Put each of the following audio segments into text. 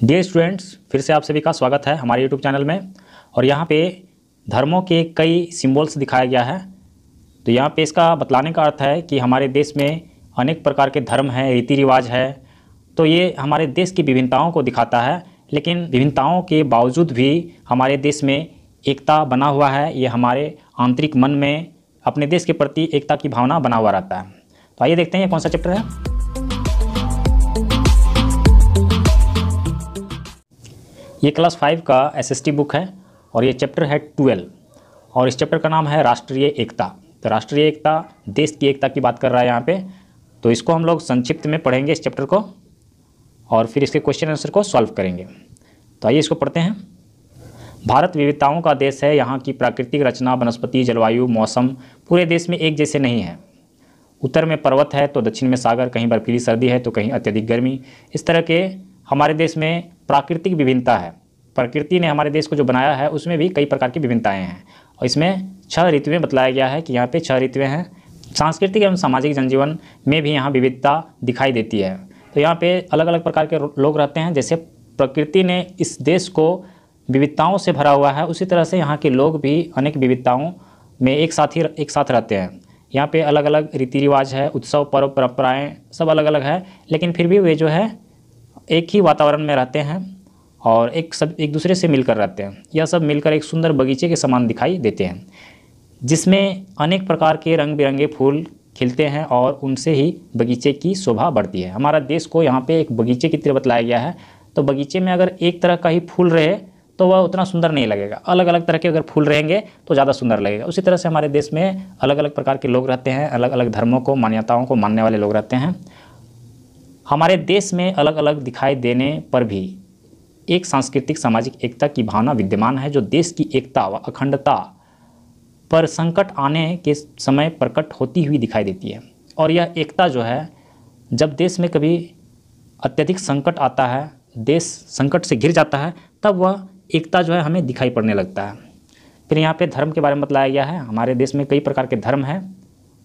Dear students फिर से आप सभी का स्वागत है हमारे यूट्यूब चैनल में। और यहाँ पे धर्मों के कई सिंबल्स दिखाया गया है। तो यहाँ पे इसका बतलाने का अर्थ है कि हमारे देश में अनेक प्रकार के धर्म हैं रीति रिवाज है। तो ये हमारे देश की विभिन्नताओं को दिखाता है, लेकिन विभिन्नताओं के बावजूद भी हमारे देश में एकता बना हुआ है। ये हमारे आंतरिक मन में अपने देश के प्रति एकता की भावना बना हुआ रहता है। तो आइए देखते हैं ये कौन सा चैप्टर है। ये क्लास फाइव का एसएसटी बुक है और ये चैप्टर है ट्वेल्व। और इस चैप्टर का नाम है राष्ट्रीय एकता। तो राष्ट्रीय एकता, देश की एकता की बात कर रहा है यहाँ पे। तो इसको हम लोग संक्षिप्त में पढ़ेंगे इस चैप्टर को और फिर इसके क्वेश्चन आंसर को सॉल्व करेंगे। तो आइए इसको पढ़ते हैं। भारत विविधताओं का देश है, यहाँ की प्राकृतिक रचना, वनस्पति, जलवायु, मौसम पूरे देश में एक जैसे नहीं है। उत्तर में पर्वत है तो दक्षिण में सागर, कहीं बर्फीली सर्दी है तो कहीं अत्यधिक गर्मी। इस तरह के हमारे देश में प्राकृतिक विभिन्नता है। प्रकृति ने हमारे देश को जो बनाया है, उसमें भी कई प्रकार की विभिन्नताएँ हैं। और इसमें छह ऋतुएँ बतलाया गया है कि यहाँ पे छह ऋतुएँ हैं। सांस्कृतिक एवं सामाजिक जनजीवन में भी यहाँ विविधता दिखाई देती है। तो यहाँ पे अलग अलग प्रकार के लोग रहते हैं। जैसे प्रकृति ने इस देश को विविधताओं से भरा हुआ है, उसी तरह से यहाँ के लोग भी अनेक विविधताओं में एक साथ ही, एक साथ रहते हैं। यहाँ पे अलग अलग रीति रिवाज है, उत्सव, पर्व, परंपराएँ सब अलग अलग है, लेकिन फिर भी वे जो है एक ही वातावरण में रहते हैं और एक सब, एक दूसरे से मिलकर रहते हैं। यह सब मिलकर एक सुंदर बगीचे के समान दिखाई देते हैं, जिसमें अनेक प्रकार के रंग बिरंगे फूल खिलते हैं और उनसे ही बगीचे की शोभा बढ़ती है। हमारा देश को यहाँ पे एक बगीचे की तरह बतलाया गया है तो बगीचे में अगर एक तरह का ही फूल रहे तो वह उतना सुंदर नहीं लगेगा। अलग अलग तरह के अगर फूल रहेंगे तो ज़्यादा सुंदर लगेगा। उसी तरह से हमारे देश में अलग अलग प्रकार के लोग रहते हैं अलग अलग धर्मों को, मान्यताओं को मानने वाले लोग रहते हैं। हमारे देश में अलग अलग दिखाई देने पर भी एक सांस्कृतिक, सामाजिक एकता की भावना विद्यमान है, जो देश की एकता व अखंडता पर संकट आने के समय प्रकट होती हुई दिखाई देती है। और यह एकता जो है, जब देश में कभी अत्यधिक संकट आता है, देश संकट से घिर जाता है, तब वह एकता जो है हमें दिखाई पड़ने लगता है। फिर यहाँ पे धर्म के बारे में बताया गया है। हमारे देश में कई प्रकार के धर्म हैं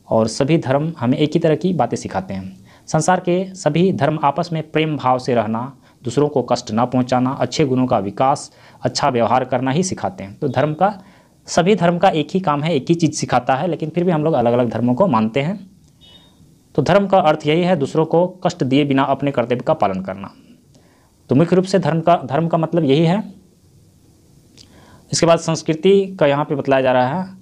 और सभी धर्म हमें एक ही तरह की बातें सिखाते हैं। संसार के सभी धर्म आपस में प्रेम भाव से रहना, दूसरों को कष्ट ना पहुंचाना, अच्छे गुणों का विकास अच्छा व्यवहार करना ही सिखाते हैं। तो धर्म का, सभी धर्म का एक ही काम है, एक ही चीज़ सिखाता है, लेकिन फिर भी हम लोग अलग अलग धर्मों को मानते हैं। तो धर्म का अर्थ यही है, दूसरों को कष्ट दिए बिना अपने कर्तव्य का पालन करना। तो मुख्य रूप से धर्म का धर्म का मतलब यही है। इसके बाद संस्कृति का यहाँ पे बतलाया जा रहा है।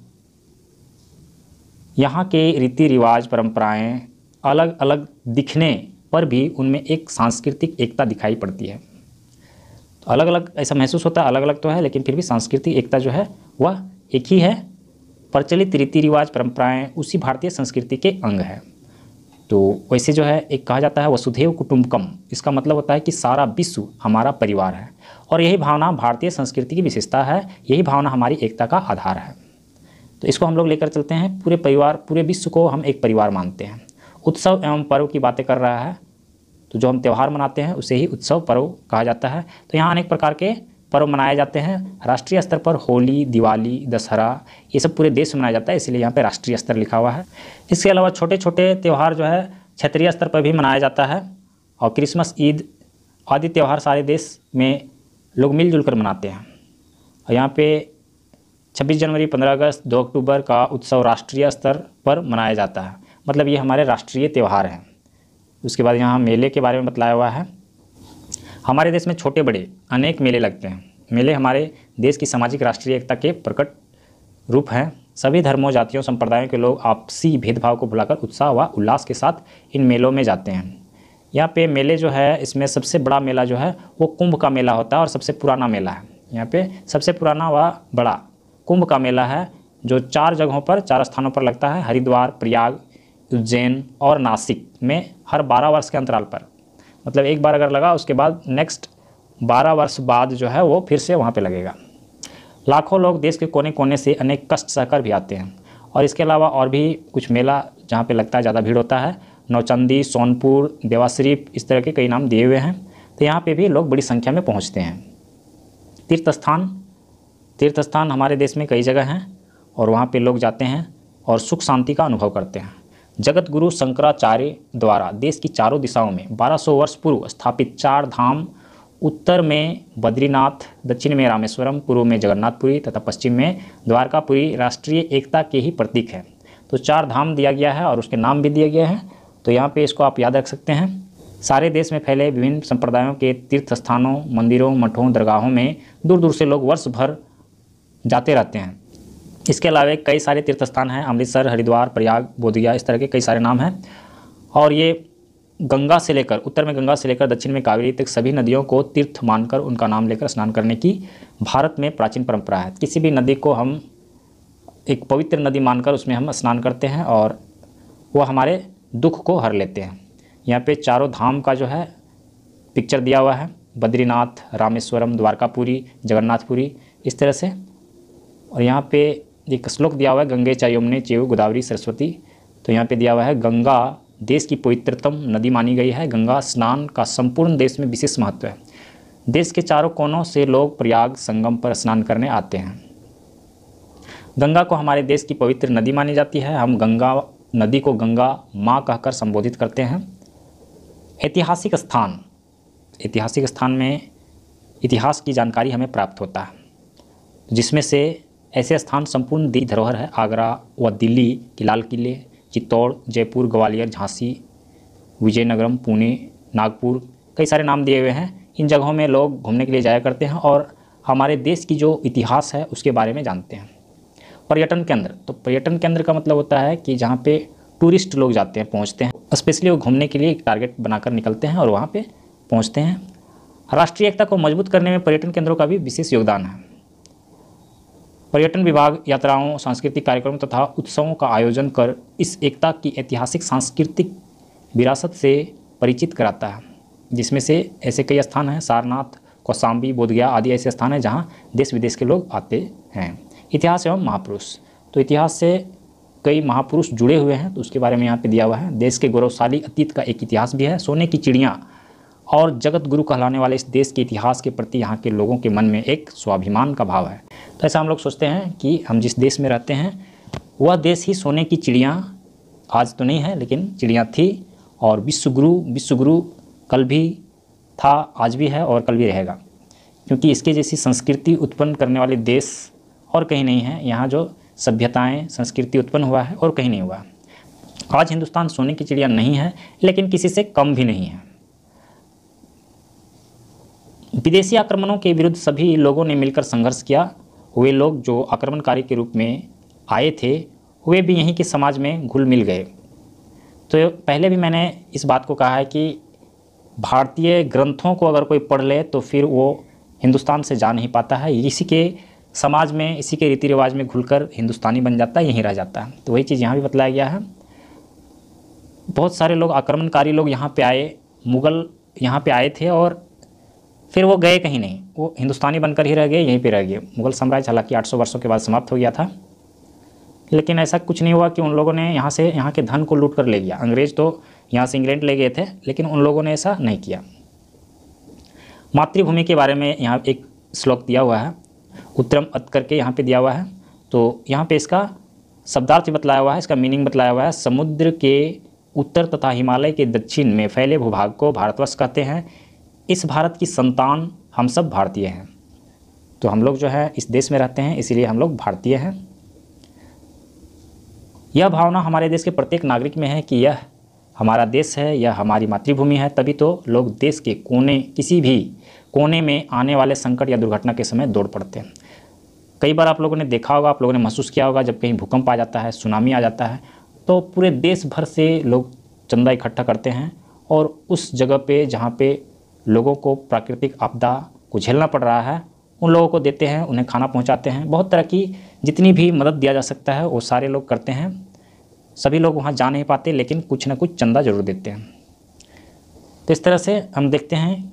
यहाँ के रीति रिवाज परंपराएँ अलग अलग दिखने पर भी उनमें एक सांस्कृतिक एकता दिखाई पड़ती है। तो अलग अलग ऐसा महसूस होता है, अलग अलग तो है, लेकिन फिर भी सांस्कृतिक एकता जो है, वह एक ही है। प्रचलित रीति रिवाज परंपराएँ, उसी भारतीय संस्कृति के अंग हैं। तो वैसे जो है, एक कहा जाता है वसुधैव कुटुंबकम इसका मतलब होता है कि सारा विश्व हमारा परिवार है। और यही भावना भारतीय संस्कृति की विशेषता है, यही भावना हमारी एकता का आधार है। तो इसको हम लोग लेकर चलते हैं। पूरे परिवार, पूरे विश्व को हम एक परिवार मानते हैं। उत्सव एवं पर्व की बातें कर रहा है। तो जो हम त्यौहार मनाते हैं, उसे ही उत्सव पर्व कहा जाता है। तो यहाँ अनेक प्रकार के पर्व मनाए जाते हैं। राष्ट्रीय स्तर पर होली, दिवाली, दशहरा, ये सब पूरे देश में मनाया जाता है, इसलिए यहाँ पे राष्ट्रीय स्तर लिखा हुआ है। इसके अलावा छोटे छोटे त्यौहार जो है, क्षेत्रीय स्तर पर भी मनाया जाता है। और क्रिसमस, ईद आदि त्यौहार सारे देश में लोग मिलजुल कर मनाते हैं। और यहाँ पे 26 जनवरी 15 अगस्त 2 अक्टूबर का उत्सव राष्ट्रीय स्तर पर मनाया जाता है। मतलब ये हमारे राष्ट्रीय त्यौहार हैं। उसके बाद यहाँ मेले के बारे में बतलाया हुआ है। हमारे देश में छोटे बड़े अनेक मेले लगते हैं। मेले हमारे देश की सामाजिक, राष्ट्रीय एकता के प्रकट रूप हैं। सभी धर्मों, जातियों, संप्रदायों के लोग आपसी भेदभाव को भुलाकर उत्साह व उल्लास के साथ इन मेलों में जाते हैं। यहाँ पे मेले जो है, इसमें सबसे बड़ा मेला जो है, वो कुंभ का मेला होता है और सबसे पुराना मेला है। यहाँ पे सबसे पुराना व बड़ा कुंभ का मेला है, जो चार जगहों पर, चार स्थानों पर लगता है। हरिद्वार, प्रयाग उज्जैन और नासिक में हर बारह वर्ष के अंतराल पर। मतलब एक बार अगर लगा, उसके बाद नेक्स्ट बारह वर्ष बाद जो है वो फिर से वहाँ पे लगेगा। लाखों लोग देश के कोने कोने से अनेक कष्ट सहकर भी आते हैं। और इसके अलावा और भी कुछ मेला जहाँ पे लगता है, ज़्यादा भीड़ होता है। नौचंदी, सोनपुर देवाशरीफ इस तरह के कई नाम दिए हुए हैं। तो यहाँ पे भी लोग बड़ी संख्या में पहुँचते हैं। तीर्थ स्थान तीर्थ स्थान हमारे देश में कई जगह हैं और वहाँ पे लोग जाते हैं और सुख शांति का अनुभव करते हैं। जगत गुरु शंकराचार्य द्वारा देश की चारों दिशाओं में 1200 वर्ष पूर्व स्थापित चार धाम उत्तर में बद्रीनाथ, दक्षिण में रामेश्वरम, पूर्व में जगन्नाथपुरी तथा पश्चिम में द्वारकापुरी राष्ट्रीय एकता के ही प्रतीक है। तो चार धाम दिया गया है और उसके नाम भी दिए गए हैं। तो यहाँ पे इसको आप याद रख सकते हैं। सारे देश में फैले विभिन्न संप्रदायों के तीर्थ स्थानों मंदिरों, मठों, दरगाहों में दूर दूर से लोग वर्ष भर जाते रहते हैं। इसके अलावा कई सारे तीर्थ स्थान हैं, अमृतसर, हरिद्वार, प्रयाग बोधिया इस तरह के कई सारे नाम हैं। और ये गंगा से लेकर, उत्तर में गंगा से लेकर दक्षिण में कावेरी तक सभी नदियों को तीर्थ मानकर उनका नाम लेकर स्नान करने की भारत में प्राचीन परंपरा है। किसी भी नदी को हम एक पवित्र नदी मानकर उसमें हम स्नान करते हैं और वो हमारे दुख को हर लेते हैं। यहाँ पे चारों धाम का जो है पिक्चर दिया हुआ है, बद्रीनाथ, रामेश्वरम, द्वारकापुरी, जगन्नाथपुरी, इस तरह से। और यहाँ पे एक श्लोक दिया हुआ है, गंगे च यमुने चेव गोदावरी सरस्वती। तो यहाँ पे दिया हुआ है, गंगा देश की पवित्रतम नदी मानी गई है, गंगा स्नान का संपूर्ण देश में विशेष महत्व है। देश के चारों कोनों से लोग प्रयाग, संगम पर स्नान करने आते हैं। गंगा को हमारे देश की पवित्र नदी मानी जाती है। हम गंगा, नदी को गंगा माँ कहकर संबोधित करते हैं। ऐतिहासिक स्थान ऐतिहासिक स्थान में इतिहास की जानकारी हमें प्राप्त होता है, जिसमें से ऐसे स्थान संपूर्ण दी धरोहर है। आगरा व दिल्ली के लाल किले, चित्तौड़, जयपुर, ग्वालियर, झांसी, विजयनगरम, पुणे, नागपुर, कई सारे नाम दिए हुए हैं। इन जगहों में लोग घूमने के लिए जाया करते हैं और हमारे देश की जो इतिहास है उसके बारे में जानते हैं। पर्यटन केंद्र तो पर्यटन केंद्र का मतलब होता है कि जहाँ पे टूरिस्ट लोग जाते हैं, पहुँचते हैं। स्पेशली वो घूमने के लिए एक टारगेट बनाकर निकलते हैं और वहाँ पे पहुँचते हैं। राष्ट्रीय एकता को मज़बूत करने में पर्यटन केंद्रों का भी विशेष योगदान है। पर्यटन विभाग, यात्राओं, सांस्कृतिक कार्यक्रमों तथा उत्सवों का आयोजन कर इस एकता की ऐतिहासिक सांस्कृतिक विरासत से परिचित कराता है, जिसमें से ऐसे कई स्थान हैं, सारनाथ कौसाम्बी बोधगया आदि ऐसे स्थान हैं जहाँ देश विदेश के लोग आते हैं। इतिहास एवं महापुरुष। तो इतिहास से कई महापुरुष जुड़े हुए हैं तो उसके बारे में यहाँ पे दिया हुआ है। देश के गौरवशाली अतीत का एक इतिहास भी है, सोने की चिड़िया। और जगत गुरु कहलाने वाले इस देश के इतिहास के प्रति यहाँ के लोगों के मन में एक स्वाभिमान का भाव है। तो ऐसा हम लोग सोचते हैं कि हम जिस देश में रहते हैं, वह देश ही सोने की चिड़िया आज तो नहीं है, लेकिन चिड़िया थी और विश्वगुरु विश्वगुरु कल भी था, आज भी है और कल भी रहेगा। क्योंकि इसके जैसी संस्कृति उत्पन्न करने वाले देश और कहीं नहीं है, यहाँ जो सभ्यताएँ, संस्कृति उत्पन्न हुआ है और कहीं नहीं हुआ। आज हिंदुस्तान सोने की चिड़िया नहीं है, लेकिन किसी से कम भी नहीं है। विदेशी आक्रमणों के विरुद्ध सभी लोगों ने मिलकर संघर्ष किया वे लोग जो आक्रमणकारी के रूप में आए थे, वे भी यहीं के समाज में घुल मिल गए। तो पहले भी मैंने इस बात को कहा है कि भारतीय ग्रंथों को अगर कोई पढ़ ले तो फिर वो हिंदुस्तान से जा नहीं पाता है। इसी के समाज में, इसी के रीति रिवाज में घुलकर हिंदुस्तानी बन जाता है, यहीं रह जाता है। तो वही चीज़ यहाँ भी बतलाया गया है। बहुत सारे लोग, आक्रमणकारी लोग यहाँ पे आए, मुग़ल यहाँ पे आए थे और फिर वो गए कहीं नहीं। वो हिंदुस्तानी बनकर ही रह गए, यहीं पे रह गए। मुगल साम्राज्य हालाँकि 800 वर्षों के बाद समाप्त हो गया था। लेकिन ऐसा कुछ नहीं हुआ कि उन लोगों ने यहाँ से यहाँ के धन को लूट कर ले गया अंग्रेज़ तो यहाँ से इंग्लैंड ले गए थे, लेकिन उन लोगों ने ऐसा नहीं किया। मातृभूमि के बारे में यहाँ एक श्लोक दिया हुआ है। उत्तरम अत करके यहाँ पे दिया हुआ है। तो यहाँ पे इसका शब्दार्थ बतलाया हुआ है, इसका मीनिंग बतलाया हुआ है। समुद्र के उत्तर तथा हिमालय के दक्षिण में फैले भूभाग को भारतवर्ष कहते हैं। इस भारत की संतान हम सब भारतीय हैं। तो हम लोग जो है, इस देश में रहते हैं, इसीलिए हम लोग भारतीय हैं। यह भावना हमारे देश के प्रत्येक नागरिक में है कि यह हमारा देश है, यह हमारी मातृभूमि है, तभी तो लोग देश के कोने, किसी भी कोने में आने वाले संकट या दुर्घटना के समय दौड़ पड़ते हैं। कई बार आप लोगों ने देखा होगा, आप लोगों ने महसूस किया होगा, जब कहीं भूकंप आ जाता है, सुनामी आ जाता है तो पूरे देश भर से लोग चंदा इकट्ठा करते हैं और उस जगह पे जहाँ पे लोगों को प्राकृतिक आपदा को झेलना पड़ रहा है। उन लोगों को देते हैं, उन्हें खाना पहुंचाते हैं। बहुत तरह की जितनी भी मदद दिया जा सकता है, वो सारे लोग करते हैं। सभी लोग वहाँ जा नहीं पाते, लेकिन कुछ ना कुछ चंदा ज़रूर देते हैं। तो इस तरह से हम देखते हैं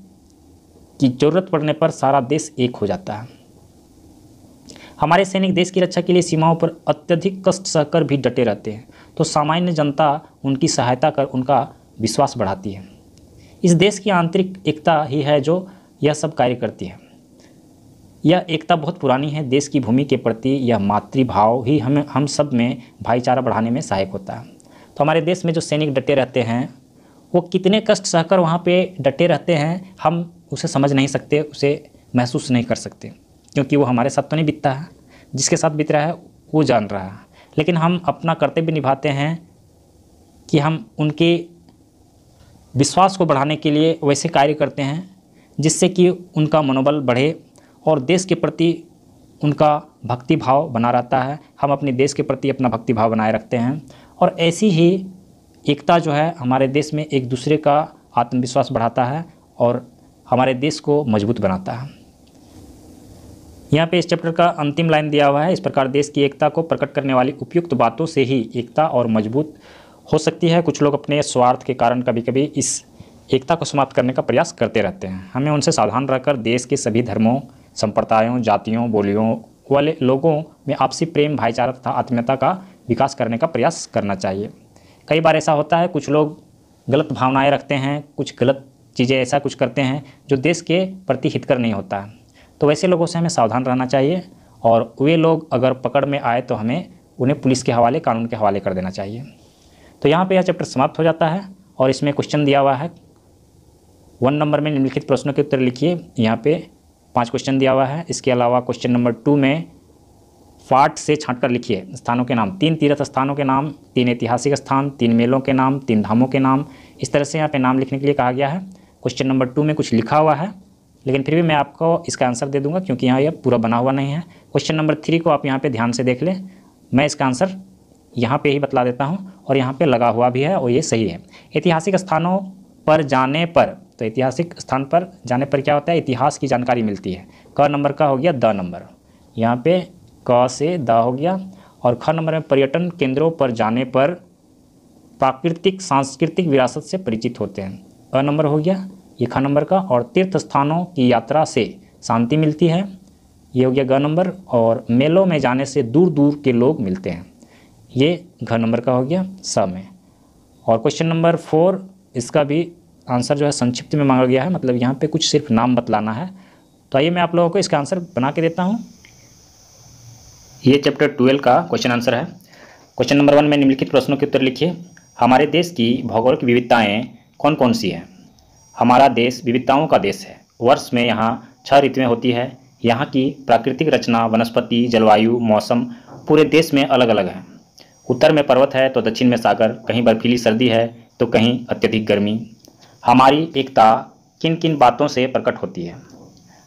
कि ज़रूरत पड़ने पर सारा देश एक हो जाता है। हमारे सैनिक देश की रक्षा के लिए सीमाओं पर अत्यधिक कष्ट सहकर भी डटे रहते हैं। तो सामान्य जनता उनकी सहायता कर, उनका विश्वास बढ़ाती है। इस देश की आंतरिक एकता ही है जो यह सब कार्य करती है। यह एकता बहुत पुरानी है, देश की भूमि के प्रति यह मातृभाव ही हमें, हम सब में भाईचारा बढ़ाने में सहायक होता है। तो हमारे देश में जो सैनिक डटे रहते हैं, वो कितने कष्ट सहकर वहाँ पे डटे रहते हैं, हम उसे समझ नहीं सकते, उसे महसूस नहीं कर सकते, क्योंकि वो हमारे साथ तो नहीं बीतता है। जिसके साथ बीत रहा है, वो जान रहा है। लेकिन हम अपना कर्तव्य निभाते हैं कि हम उनके विश्वास को बढ़ाने के लिए वैसे कार्य करते हैं, जिससे कि उनका मनोबल बढ़े और देश के प्रति उनका भक्ति भाव बना रहता है। हम अपने देश के प्रति अपना भक्ति भाव बनाए रखते हैं और ऐसी ही एकता जो है हमारे देश में एक दूसरे का आत्मविश्वास बढ़ाता है और हमारे देश को मज़बूत बनाता है। यहाँ पे इस चैप्टर का अंतिम लाइन दिया हुआ है। इस प्रकार देश की एकता को प्रकट करने वाली उपयुक्त बातों से ही एकता और मज़बूत हो सकती है, कुछ लोग अपने स्वार्थ के कारण कभी कभी इस एकता को समाप्त करने का प्रयास करते रहते हैं। हमें उनसे सावधान रहकर देश के सभी धर्मों, संप्रदायों, जातियों, बोलियों वाले लोगों में आपसी प्रेम, भाईचारा तथा आत्मीयता का विकास करने का प्रयास करना चाहिए। कई बार ऐसा होता है, कुछ लोग गलत भावनाएँ रखते हैं, कुछ गलत चीज़ें ऐसा कुछ करते हैं जो देश के प्रति हितकर नहीं होता। है तो वैसे लोगों से हमें सावधान रहना चाहिए और वे लोग अगर पकड़ में आए तो हमें उन्हें पुलिस के हवाले, कानून के हवाले कर देना चाहिए। तो यहाँ पे यह चैप्टर समाप्त हो जाता है और इसमें क्वेश्चन दिया हुआ है। वन नंबर में निम्नलिखित प्रश्नों के उत्तर लिखिए। यहाँ पे पाँच क्वेश्चन दिया हुआ है। इसके अलावा क्वेश्चन नंबर टू में फाट से छाँट कर लिखिए। स्थानों के नाम। तीन तीर्थ स्थानों के नाम, तीन ऐतिहासिक स्थान, तीन मेलों के नाम, तीन धामों के नाम। इस तरह से यहाँ पे नाम लिखने के लिए कहा गया है। क्वेश्चन नंबर टू में कुछ लिखा हुआ है, लेकिन फिर भी मैं आपको इसका आंसर दे दूँगा क्योंकि यहाँ यह पूरा बना हुआ नहीं है। क्वेश्चन नंबर थ्री को आप यहाँ पे ध्यान से देख लें। मैं इसका आंसर यहाँ पे ही बतला देता हूँ और यहाँ पे लगा हुआ भी है और ये सही है। ऐतिहासिक स्थानों पर जाने पर तो ऐतिहासिक स्थान पर जाने पर क्या होता है? इतिहास की जानकारी मिलती है। क नंबर का हो गया द नंबर। यहाँ पे क से द हो गया और ख नंबर में पर्यटन केंद्रों पर जाने पर प्राकृतिक, सांस्कृतिक विरासत से परिचित होते हैं। अ नंबर हो गया, ये ख नंबर का और तीर्थ स्थानों की यात्रा से शांति मिलती है। ये हो गया ग नंबर और मेलों में जाने से दूर दूर के लोग मिलते हैं। ये घर नंबर का हो गया स में और क्वेश्चन नंबर फोर इसका भी आंसर जो है संक्षिप्त में मांगा गया है मतलब यहाँ पे कुछ सिर्फ़ नाम बतलाना है। तो आइए मैं आप लोगों को इसका आंसर बना के देता हूँ। ये चैप्टर ट्वेल्व का क्वेश्चन आंसर है। क्वेश्चन नंबर वन में निम्नलिखित प्रश्नों के उत्तर लिखिए। हमारे देश की भौगोलिक विविधताएँ कौन कौन सी हैं? हमारा देश विविधताओं का देश है। वर्ष में यहाँ छः ऋतुएँ होती है। यहाँ की प्राकृतिक रचना, वनस्पति, जलवायु, मौसम पूरे देश में अलग अलग है। उत्तर में पर्वत है तो दक्षिण में सागर। कहीं बर्फीली सर्दी है तो कहीं अत्यधिक गर्मी। हमारी एकता किन किन बातों से प्रकट होती है?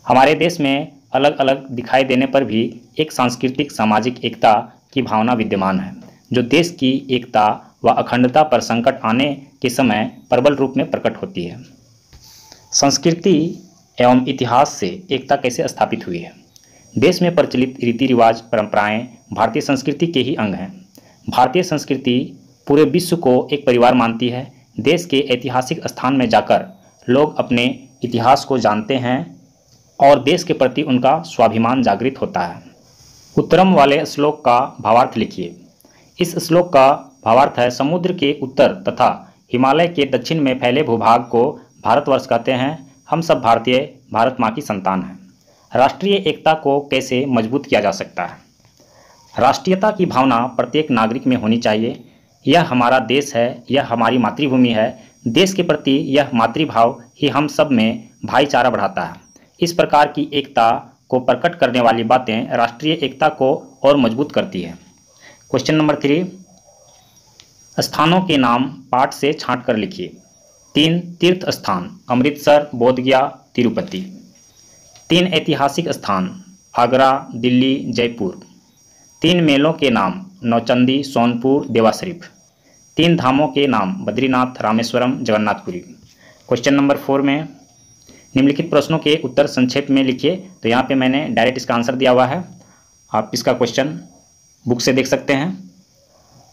हमारे देश में अलग अलग दिखाई देने पर भी एक सांस्कृतिक, सामाजिक एकता की भावना विद्यमान है, जो देश की एकता व अखंडता पर संकट आने के समय प्रबल रूप में प्रकट होती है। संस्कृति एवं इतिहास से एकता कैसे स्थापित हुई है? देश में प्रचलित रीति रिवाज परंपराएँ भारतीय संस्कृति के ही अंग हैं। भारतीय संस्कृति पूरे विश्व को एक परिवार मानती है। देश के ऐतिहासिक स्थान में जाकर लोग अपने इतिहास को जानते हैं और देश के प्रति उनका स्वाभिमान जागृत होता है। उत्तरम वाले श्लोक का भावार्थ लिखिए। इस श्लोक का भावार्थ है, समुद्र के उत्तर तथा हिमालय के दक्षिण में फैले भूभाग को भारतवर्ष कहते हैं। हम सब भारतीय, भारत माँ की संतान हैं। राष्ट्रीय एकता को कैसे मज़बूत किया जा सकता है? राष्ट्रीयता की भावना प्रत्येक नागरिक में होनी चाहिए। यह हमारा देश है, यह हमारी मातृभूमि है। देश के प्रति यह मातृभाव ही हम सब में भाईचारा बढ़ाता है। इस प्रकार की एकता को प्रकट करने वाली बातें राष्ट्रीय एकता को और मज़बूत करती है। Question number three. स्थानों के नाम पाठ से छांट कर लिखिए। तीन तीर्थ स्थान अमृतसर, बोधगया, तिरुपति। तीन ऐतिहासिक स्थान, आगरा, दिल्ली, जयपुर। तीन मेलों के नाम, नौचंदी, सोनपुर देवा शरीफ तीन धामों के नाम, Badrinath, Rameswaram, Jagannathpuri. Question number four में निम्नलिखित प्रश्नों के उत्तर संक्षेप में लिखिए तो यहाँ पे मैंने डायरेक्ट इसका आंसर दिया हुआ है। आप इसका क्वेश्चन बुक से देख सकते हैं।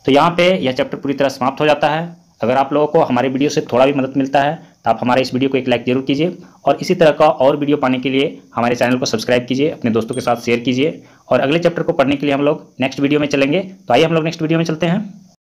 तो यहाँ पे यह चैप्टर पूरी तरह समाप्त हो जाता है। अगर आप लोगों को हमारे वीडियो से थोड़ा भी मदद मिलता है तो आप हमारे इस वीडियो को एक लाइक ज़रूर कीजिए और इसी तरह का और वीडियो पाने के लिए हमारे चैनल को सब्सक्राइब कीजिए, अपने दोस्तों के साथ शेयर कीजिए और अगले चैप्टर को पढ़ने के लिए हम लोग नेक्स्ट वीडियो में चलेंगे। तो आइए हम लोग नेक्स्ट वीडियो में चलते हैं।